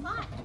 spot.